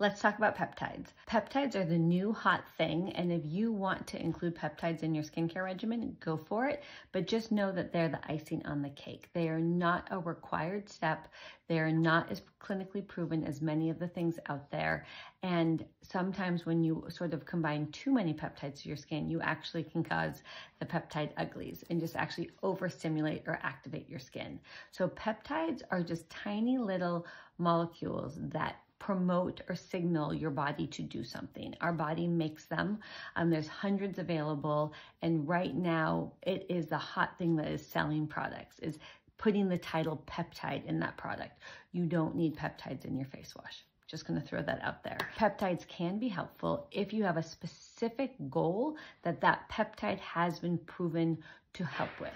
Let's talk about peptides. Peptides are the new hot thing, and if you want to include peptides in your skincare regimen, go for it. But just know that they're the icing on the cake. They are not a required step. They are not as clinically proven as many of the things out there. And sometimes when you sort of combine too many peptides to your skin, you actually can cause the peptide uglies and just actually overstimulate or activate your skin. So peptides are just tiny little molecules that promote or signal your body to do something. Our body makes them. Um, there's hundreds available. And right now it is the hot thing that is selling products is putting the title peptide in that product. You don't need peptides in your face wash. Just gonna throw that out there. Peptides can be helpful if you have a specific goal that that peptide has been proven to help with.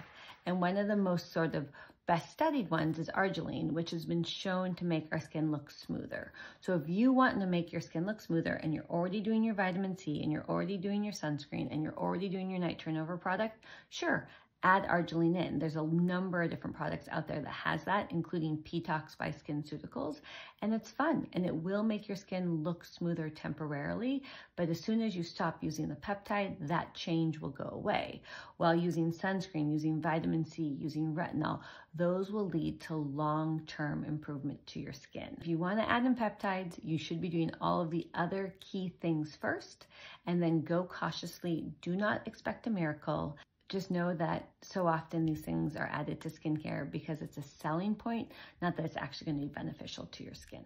And one of the most sort of best studied ones is argireline, which has been shown to make our skin look smoother. So if you want to make your skin look smoother and you're already doing your vitamin C and you're already doing your sunscreen and you're already doing your night turnover product, sure, add argireline in. There's a number of different products out there that has that, including P-Tiox by SkinCeuticals, and it's fun and it will make your skin look smoother temporarily, but as soon as you stop using the peptide, that change will go away. While using sunscreen, using vitamin C, using retinol, those will lead to long-term improvement to your skin. If you wanna add in peptides, you should be doing all of the other key things first, and then go cautiously. Do not expect a miracle just know that so often these things are added to skincare because it's a selling point, not that it's actually going to be beneficial to your skin.